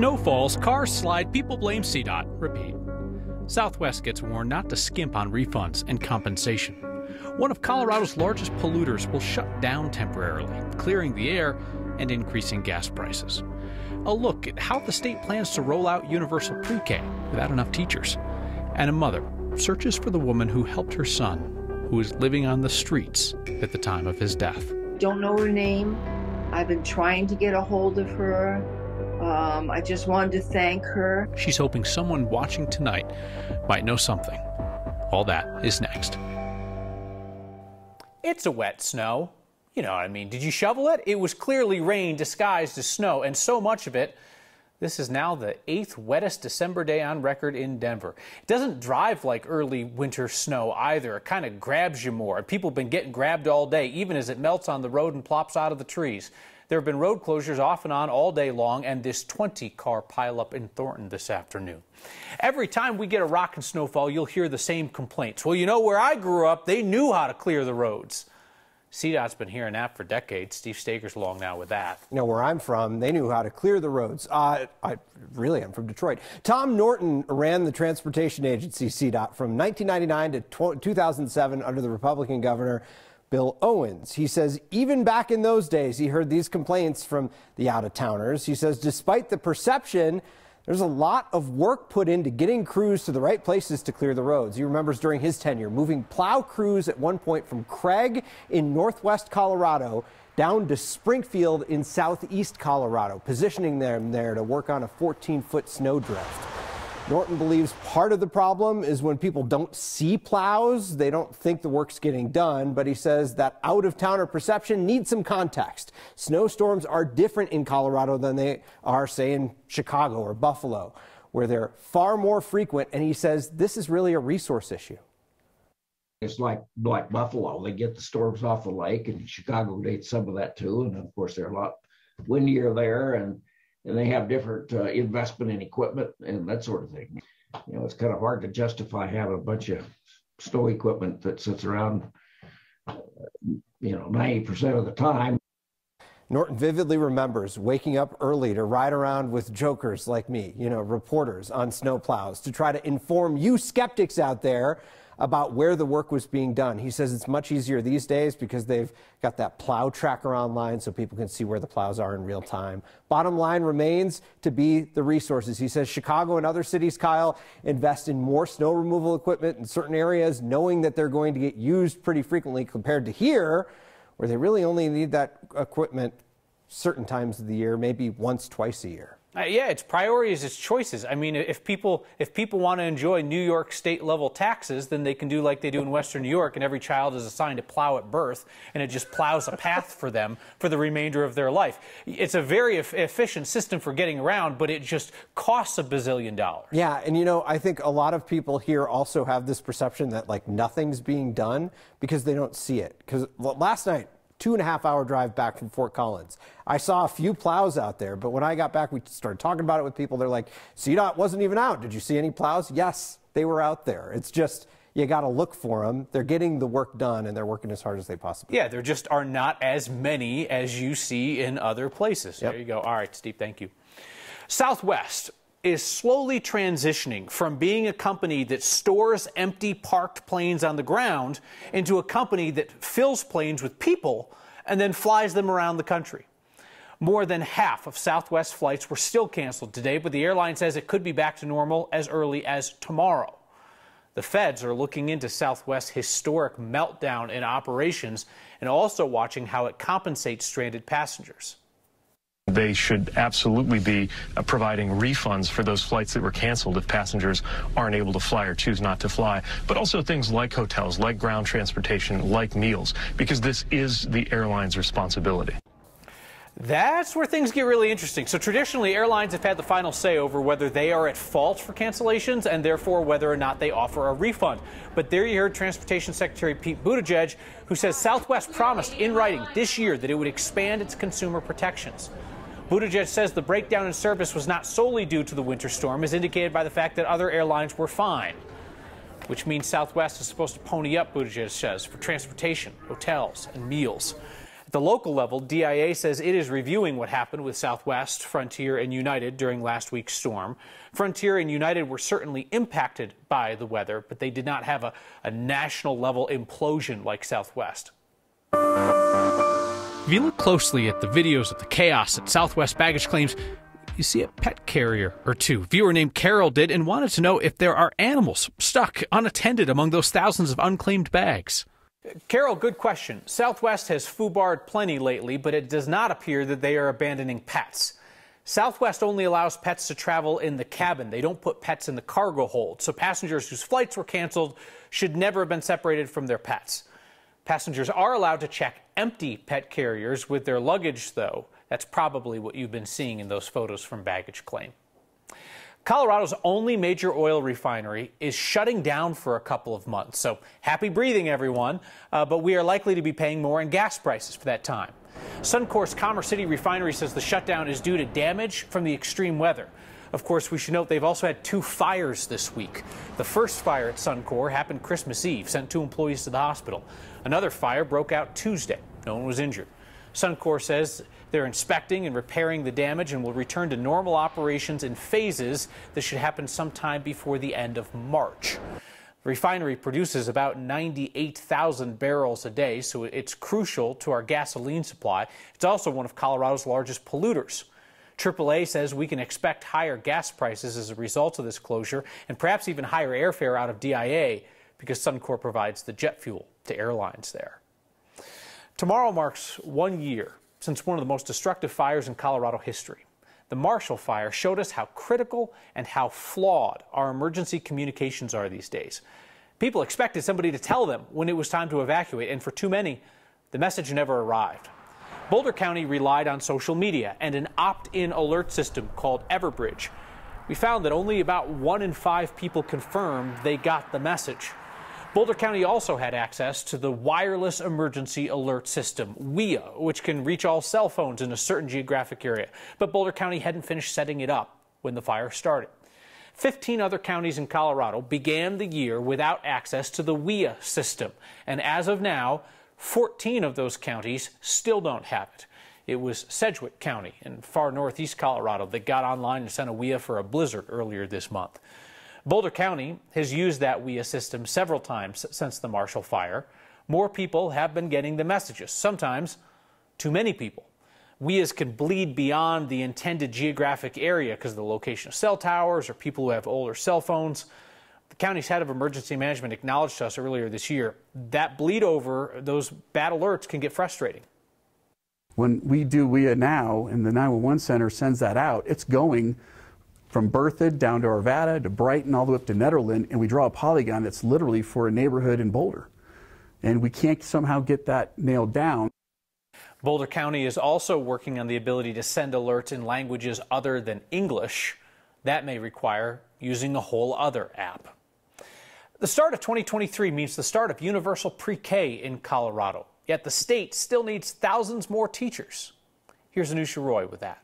Snow falls, cars slide, people blame CDOT. Repeat. Southwest gets warned not to skimp on refunds and compensation. One of Colorado's largest polluters will shut down temporarily, clearing the air and increasing gas prices. A look at how the state plans to roll out universal pre K without enough teachers. And a mother searches for the woman who helped her son, who was living on the streets at the time of his death. Don't know her name. I've been trying to get a hold of her. Um, I just wanted to thank her. She's hoping someone watching tonight might know something. All that is next. It's a wet snow. You know what I mean. Did you shovel it? It was clearly rain disguised as snow, and so much of it. This is now the eighth wettest December day on record in Denver. It doesn't drive like early winter snow either. It kind of grabs you more. People have been getting grabbed all day, even as it melts on the road and plops out of the trees. There have been road closures off and on all day long, and this 20 car pileup in Thornton this afternoon. Every time we get a rock and snowfall, you'll hear the same complaints. Well, you know, where I grew up, they knew how to clear the roads. CDOT's been hearing that for decades. Steve Staeger's along now with that. You know, where I'm from, they knew how to clear the roads. Uh, I really am from Detroit. Tom Norton ran the transportation agency CDOT from 1999 to 2007 under the Republican governor. Bill Owens. He says even back in those days, he heard these complaints from the out of towners. He says despite the perception, there's a lot of work put into getting crews to the right places to clear the roads. He remembers during his tenure moving plow crews at one point from Craig in northwest Colorado down to Springfield in southeast Colorado, positioning them there to work on a 14 foot snowdrift. Norton believes part of the problem is when people don't see plows, they don't think the work's getting done, but he says that out of towner perception needs some context. Snowstorms are different in Colorado than they are, say, in Chicago or Buffalo, where they're far more frequent, and he says this is really a resource issue. It's like like Buffalo. They get the storms off the lake, and Chicago gets some of that too. And of course, they're a lot windier there, and and they have different uh, investment in equipment and that sort of thing. You know, it's kind of hard to justify having a bunch of snow equipment that sits around, uh, you know, 90% of the time. Norton vividly remembers waking up early to ride around with jokers like me, you know, reporters on snowplows to try to inform you skeptics out there about where the work was being done. He says it's much easier these days because they've got that plow tracker online so people can see where the plows are in real time. Bottom line remains to be the resources. He says Chicago and other cities, Kyle, invest in more snow removal equipment in certain areas, knowing that they're going to get used pretty frequently compared to here, where they really only need that equipment certain times of the year, maybe once, twice a year. Uh, yeah, it's priorities, it's choices. I mean, if people if people want to enjoy New York state level taxes, then they can do like they do in Western New York, and every child is assigned a plow at birth, and it just plows a path for them for the remainder of their life. It's a very efficient system for getting around, but it just costs a bazillion dollars. Yeah, and you know, I think a lot of people here also have this perception that like nothing's being done because they don't see it. Because last night two and a half hour drive back from Fort Collins. I saw a few plows out there, but when I got back, we started talking about it with people. They're like, CDOT wasn't even out. Did you see any plows? Yes, they were out there. It's just, you got to look for them. They're getting the work done and they're working as hard as they possibly Yeah, there just are not as many as you see in other places. Yep. There you go. All right, Steve, thank you. Southwest is slowly transitioning from being a company that stores empty parked planes on the ground into a company that fills planes with people and then flies them around the country. More than half of Southwest flights were still canceled today, but the airline says it could be back to normal as early as tomorrow. The feds are looking into Southwest's historic meltdown in operations and also watching how it compensates stranded passengers. They should absolutely be uh, providing refunds for those flights that were canceled if passengers aren't able to fly or choose not to fly, but also things like hotels, like ground transportation, like meals, because this is the airline's responsibility. That's where things get really interesting. So traditionally, airlines have had the final say over whether they are at fault for cancellations and therefore whether or not they offer a refund. But there you heard Transportation Secretary Pete Buttigieg, who says Southwest promised in writing this year that it would expand its consumer protections. Buttigieg says the breakdown in service was not solely due to the winter storm, as indicated by the fact that other airlines were fine, which means Southwest is supposed to pony up, Buttigieg says, for transportation, hotels, and meals. At the local level, DIA says it is reviewing what happened with Southwest, Frontier, and United during last week's storm. Frontier and United were certainly impacted by the weather, but they did not have a, a national level implosion like Southwest. If you look closely at the videos of the chaos at Southwest Baggage Claims, you see a pet carrier or two. Viewer named Carol did and wanted to know if there are animals stuck unattended among those thousands of unclaimed bags. Carol, good question. Southwest has foobarred plenty lately, but it does not appear that they are abandoning pets. Southwest only allows pets to travel in the cabin. They don't put pets in the cargo hold. So passengers whose flights were canceled should never have been separated from their pets. Passengers are allowed to check empty pet carriers with their luggage, though. That's probably what you've been seeing in those photos from Baggage Claim. Colorado's only major oil refinery is shutting down for a couple of months. So happy breathing, everyone. Uh, but we are likely to be paying more in gas prices for that time. Suncor's Commerce City refinery says the shutdown is due to damage from the extreme weather. Of course, we should note they've also had two fires this week. The first fire at Suncor happened Christmas Eve, sent two employees to the hospital. Another fire broke out Tuesday. No one was injured. Suncor says they're inspecting and repairing the damage and will return to normal operations in phases. This should happen sometime before the end of March. The refinery produces about 98,000 barrels a day, so it's crucial to our gasoline supply. It's also one of Colorado's largest polluters. AAA says we can expect higher gas prices as a result of this closure and perhaps even higher airfare out of DIA because Suncor provides the jet fuel to airlines there. Tomorrow marks one year since one of the most destructive fires in Colorado history. The Marshall Fire showed us how critical and how flawed our emergency communications are these days. People expected somebody to tell them when it was time to evacuate, and for too many, the message never arrived. Boulder County relied on social media and an opt in alert system called Everbridge. We found that only about one in five people confirmed they got the message. Boulder County also had access to the Wireless Emergency Alert System, WEA, which can reach all cell phones in a certain geographic area. But Boulder County hadn't finished setting it up when the fire started. 15 other counties in Colorado began the year without access to the WEA system. And as of now, 14 of those counties still don't have it. It was Sedgwick County in far northeast Colorado that got online and sent a WEA for a blizzard earlier this month. Boulder County has used that WEA system several times since the Marshall Fire. More people have been getting the messages, sometimes too many people. WEAs can bleed beyond the intended geographic area because of the location of cell towers or people who have older cell phones. The county's head of emergency management acknowledged to us earlier this year that bleed over, those bad alerts can get frustrating. When we do WEA now and the 911 center sends that out, it's going from Berthoud down to Arvada to Brighton all the way up to Nederland, and we draw a polygon that's literally for a neighborhood in Boulder. And we can't somehow get that nailed down. Boulder County is also working on the ability to send alerts in languages other than English. That may require using a whole other app. The start of 2023 means the start of universal pre K in Colorado, yet the state still needs thousands more teachers. Here's Anusha Roy with that.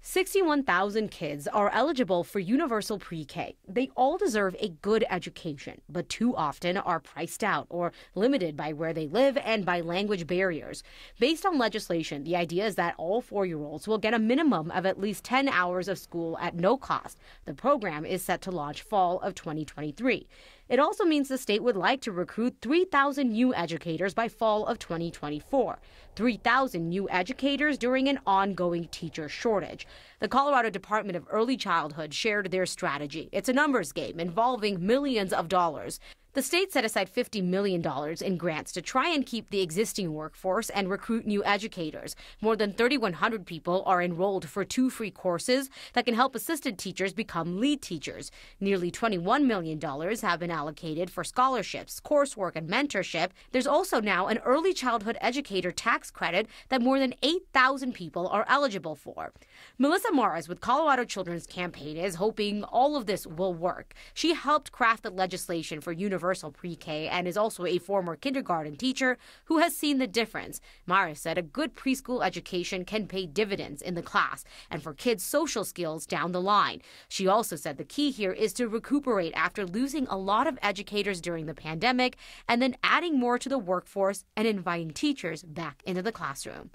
61,000 kids are eligible for universal pre K. They all deserve a good education, but too often are priced out or limited by where they live and by language barriers. Based on legislation, the idea is that all four year olds will get a minimum of at least 10 hours of school at no cost. The program is set to launch fall of 2023. It also means the state would like to recruit 3,000 new educators by fall of 2024. 3,000 new educators during an ongoing teacher shortage. The Colorado Department of Early Childhood shared their strategy. It's a numbers game involving millions of dollars. The state set aside $50 million in grants to try and keep the existing workforce and recruit new educators. More than 3,100 people are enrolled for two free courses that can help assistant teachers become lead teachers. Nearly $21 million have been allocated for scholarships, coursework, and mentorship. There's also now an early childhood educator tax credit that more than 8,000 people are eligible for. Melissa Mares with Colorado Children's Campaign is hoping all of this will work. She helped craft the legislation for universal universal pre K and is also a former kindergarten teacher who has seen the difference. Mara said a good preschool education can pay dividends in the class and for kids' social skills down the line. She also said the key here is to recuperate after losing a lot of educators during the pandemic and then adding more to the workforce and inviting teachers back into the classroom.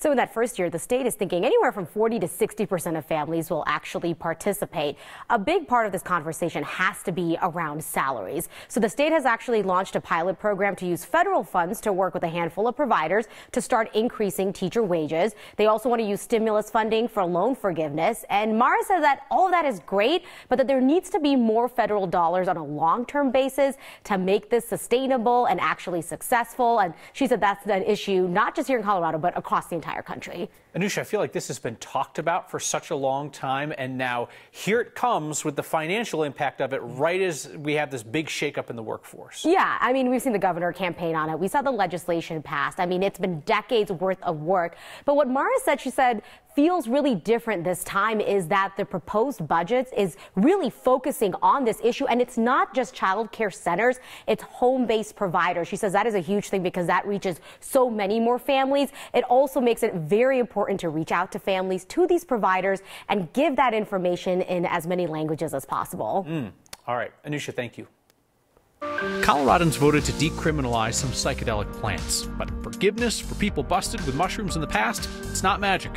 So in that first year, the state is thinking anywhere from 40 to 60 percent of families will actually participate. A big part of this conversation has to be around salaries. So the state has actually launched a pilot program to use federal funds to work with a handful of providers to start increasing teacher wages. They also want to use stimulus funding for loan forgiveness. And Mara says that all of that is great, but that there needs to be more federal dollars on a long-term basis to make this sustainable and actually successful. And she said that's an issue not just here in Colorado, but across the entire entire country. Anusha, I feel like this has been talked about for such a long time, and now here it comes with the financial impact of it right as we have this big shakeup in the workforce. Yeah, I mean, we've seen the governor campaign on it. We saw the legislation passed. I mean, it's been decades worth of work. But what Mara said, she said, feels really different this time is that the proposed budgets is really focusing on this issue. And it's not just child care centers, it's home based providers. She says that is a huge thing because that reaches so many more families. It also makes it very important to reach out to families, to these providers, and give that information in as many languages as possible. Mm. All right. Anusha, thank you. Coloradans voted to decriminalize some psychedelic plants, but forgiveness for people busted with mushrooms in the past, it's not magic.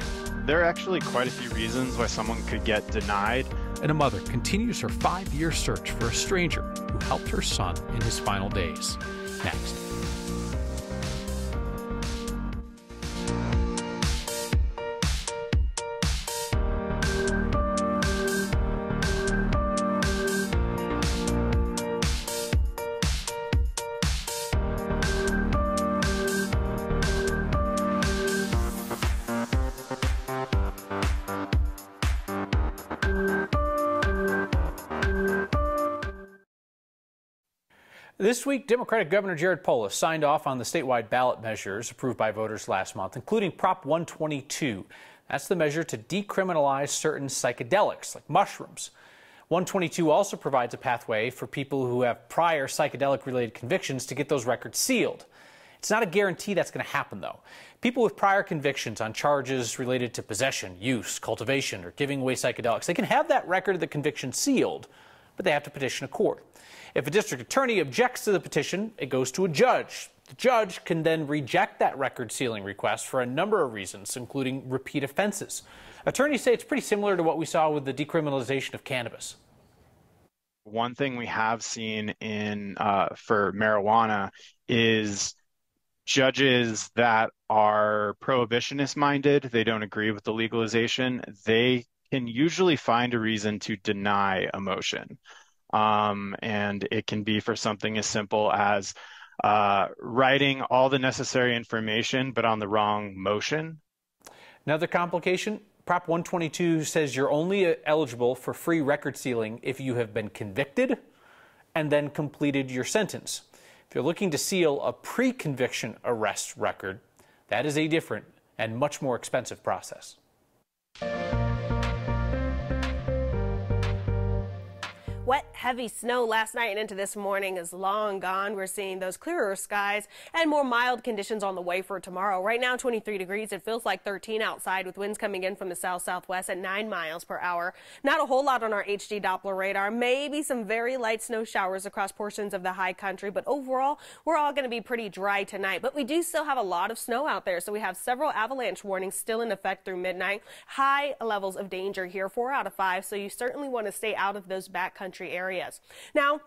There are actually quite a few reasons why someone could get denied. And a mother continues her five year search for a stranger who helped her son in his final days. Next. This week, Democratic Governor Jared Polis signed off on the statewide ballot measures approved by voters last month, including Prop 122. That's the measure to decriminalize certain psychedelics, like mushrooms. 122 also provides a pathway for people who have prior psychedelic related convictions to get those records sealed. It's not a guarantee that's going to happen, though. People with prior convictions on charges related to possession, use, cultivation, or giving away psychedelics, they can have that record of the conviction sealed, but they have to petition a court. If a district attorney objects to the petition, it goes to a judge. The judge can then reject that record sealing request for a number of reasons, including repeat offenses. Attorneys say it's pretty similar to what we saw with the decriminalization of cannabis. One thing we have seen in uh, for marijuana is judges that are prohibitionist minded, they don't agree with the legalization, they can usually find a reason to deny a motion. Um, and it can be for something as simple as uh, writing all the necessary information, but on the wrong motion. Another complication Prop 122 says you're only eligible for free record sealing if you have been convicted and then completed your sentence. If you're looking to seal a pre conviction arrest record, that is a different and much more expensive process. Wet, heavy snow last night and into this morning is long gone. We're seeing those clearer skies and more mild conditions on the way for tomorrow. Right now, 23 degrees. It feels like 13 outside with winds coming in from the south southwest at 9 miles per hour. Not a whole lot on our HD Doppler radar. Maybe some very light snow showers across portions of the high country, but overall, we're all going to be pretty dry tonight. But we do still have a lot of snow out there, so we have several avalanche warnings still in effect through midnight. High levels of danger here, four out of five, so you certainly want to stay out of those backcountry areas. Now,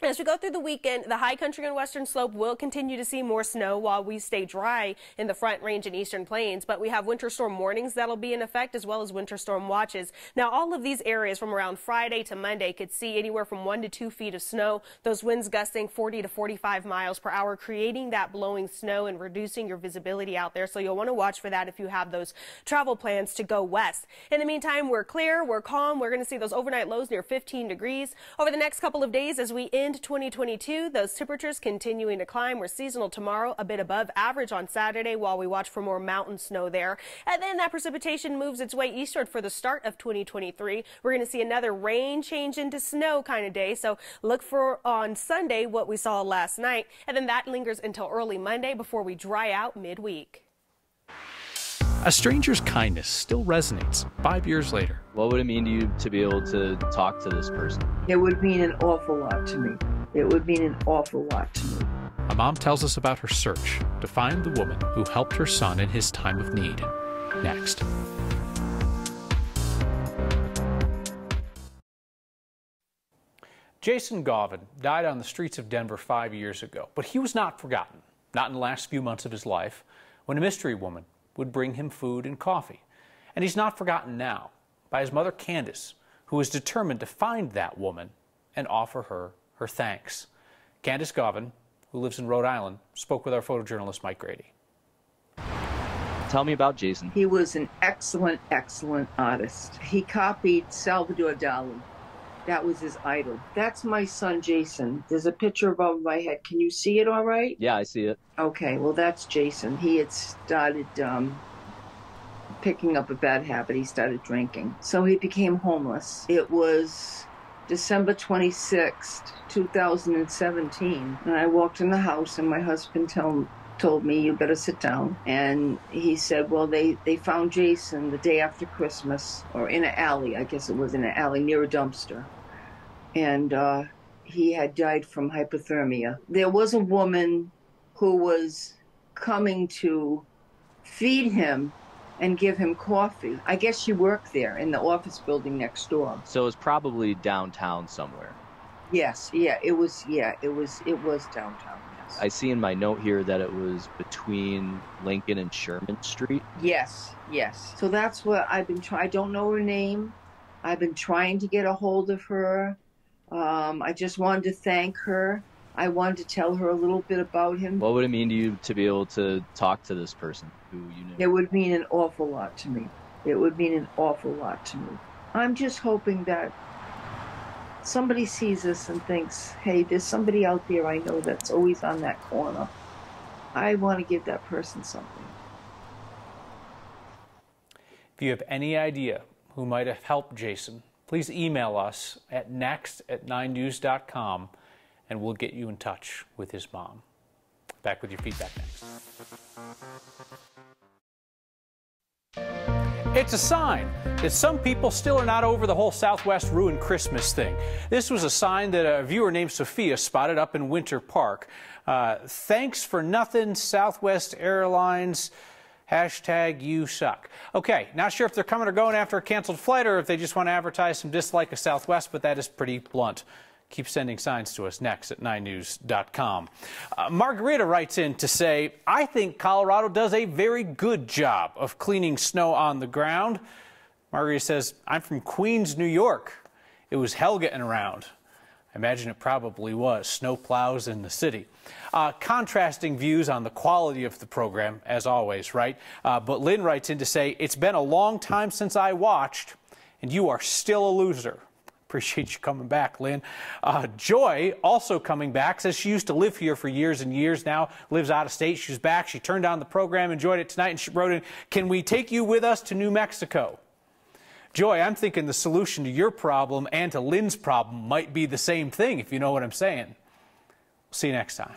as we go through the weekend, the high country and western slope will continue to see more snow while we stay dry in the front range and eastern plains. But we have winter storm warnings that'll be in effect as well as winter storm watches. Now, all of these areas from around Friday to Monday could see anywhere from one to two feet of snow. Those winds gusting 40 to 45 miles per hour, creating that blowing snow and reducing your visibility out there. So you'll want to watch for that if you have those travel plans to go west. In the meantime, we're clear, we're calm. We're going to see those overnight lows near 15 degrees over the next couple of days as we end into 2022. Those temperatures continuing to climb. We're seasonal tomorrow, a bit above average on Saturday while we watch for more mountain snow there. And then that precipitation moves its way eastward for the start of 2023. We're going to see another rain change into snow kind of day. So look for on Sunday what we saw last night. And then that lingers until early Monday before we dry out midweek. A stranger's kindness still resonates five years later. What would it mean to you to be able to talk to this person? It would mean an awful lot to me. It would mean an awful lot to me. A mom tells us about her search to find the woman who helped her son in his time of need. Next. Jason Gauvin died on the streets of Denver five years ago, but he was not forgotten, not in the last few months of his life, when a mystery woman would bring him food and coffee. And he's not forgotten now by his mother Candace, who is determined to find that woman and offer her her thanks. Candace Gauvin, who lives in Rhode Island, spoke with our photojournalist Mike Grady. Tell me about Jason. He was an excellent, excellent artist. He copied Salvador Dali. That was his idol. That's my son, Jason. There's a picture above my head. Can you see it all right? Yeah, I see it. Okay, well, that's Jason. He had started um, picking up a bad habit. He started drinking. So he became homeless. It was December 26th, 2017. And I walked in the house, and my husband told, told me, You better sit down. And he said, Well, they, they found Jason the day after Christmas, or in an alley. I guess it was in an alley near a dumpster and uh, he had died from hypothermia. There was a woman who was coming to feed him and give him coffee. I guess she worked there in the office building next door. So it's probably downtown somewhere. Yes, yeah, it was. Yeah, it was. It was downtown. Yes. I see in my note here that it was between Lincoln and Sherman Street. Yes, yes. So that's what I've been trying. I don't know her name. I've been trying to get a hold of her. Um, I just wanted to thank her. I wanted to tell her a little bit about him. What would it mean to you to be able to talk to this person who you knew? It would mean an awful lot to me. It would mean an awful lot to me. I'm just hoping that somebody sees us and thinks, hey, there's somebody out there I know that's always on that corner. I want to give that person something. If you have any idea who might have helped Jason, please email us at next at 9news.com and we'll get you in touch with his mom. Back with your feedback next. It's a sign that some people still are not over the whole Southwest ruined Christmas thing. This was a sign that a viewer named Sophia spotted up in Winter Park. Uh, Thanks for nothing, Southwest Airlines. Hashtag you suck. Okay, not sure if they're coming or going after a canceled flight or if they just want to advertise some dislike of Southwest, but that is pretty blunt. Keep sending signs to us next at 9news.com. Uh, Margarita writes in to say, I think Colorado does a very good job of cleaning snow on the ground. Margarita says, I'm from Queens, New York. It was hell getting around. Imagine it probably was. Snow plows in the city. Uh, contrasting views on the quality of the program, as always, right? Uh, but Lynn writes in to say, It's been a long time since I watched, and you are still a loser. Appreciate you coming back, Lynn. Uh, Joy, also coming back, says she used to live here for years and years now, lives out of state. She's back. She turned on the program, enjoyed it tonight, and she wrote in, Can we take you with us to New Mexico? Joy, I'm thinking the solution to your problem and to Lynn's problem might be the same thing, if you know what I'm saying. See you next time.